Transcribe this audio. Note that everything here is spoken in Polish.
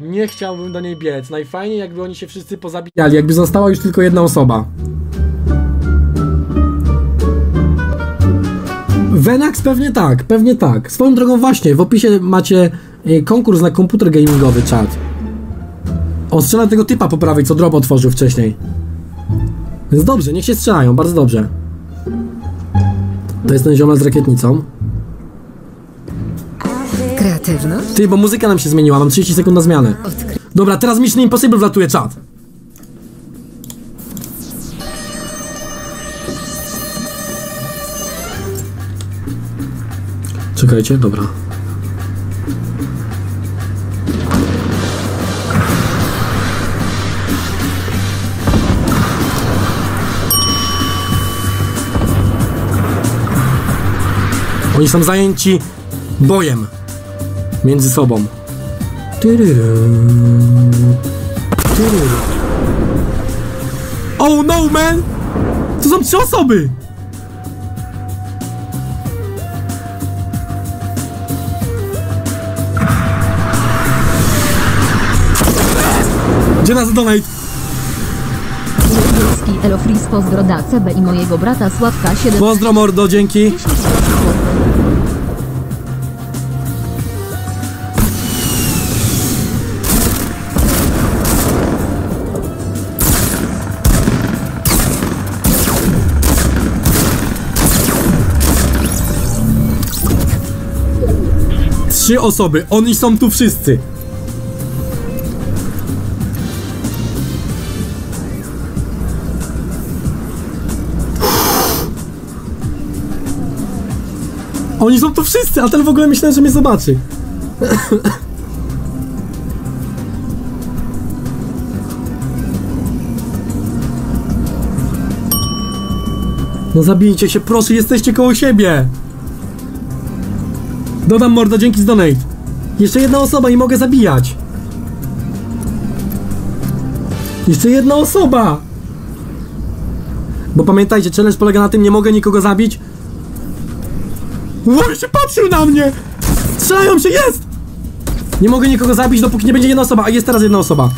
Nie chciałbym do niej biec. Najfajniej jakby oni się wszyscy pozabijali, jakby została już tylko jedna osoba. Venax pewnie tak, pewnie tak. Swoją drogą właśnie, w opisie macie y, konkurs na komputer gamingowy czat. Ostrzelam tego typa po prawej, co drop otworzył wcześniej. Więc dobrze, niech się strzelają, bardzo dobrze. To jest ten ziomal z rakietnicą. Kreatywność? Ty, bo muzyka nam się zmieniła, mam 30 sekund na zmianę. Odkry... Dobra, teraz Mission Impossible wlatuje czat. Czekajcie, dobra. Oni są zajęci bojem między sobą. Oh no, man! To są trzy osoby! Gdzie nas donate? Górski Elofris pozdro CB i mojego brata Sławka 7 Pozdro mordo, dzięki. Trzy osoby, oni są tu wszyscy. Oni są tu wszyscy, a ten w ogóle myślałem, że mnie zobaczy. No zabijcie się, proszę, jesteście koło siebie. Dodam mordo, dzięki z donate. Jeszcze jedna osoba i mogę zabijać. Jeszcze jedna osoba. Bo pamiętajcie, challenge polega na tym, nie mogę nikogo zabić. Łoś się patrzył na mnie! Strzelają się, jest! Nie mogę nikogo zabić, dopóki nie będzie jedna osoba, a jest teraz jedna osoba.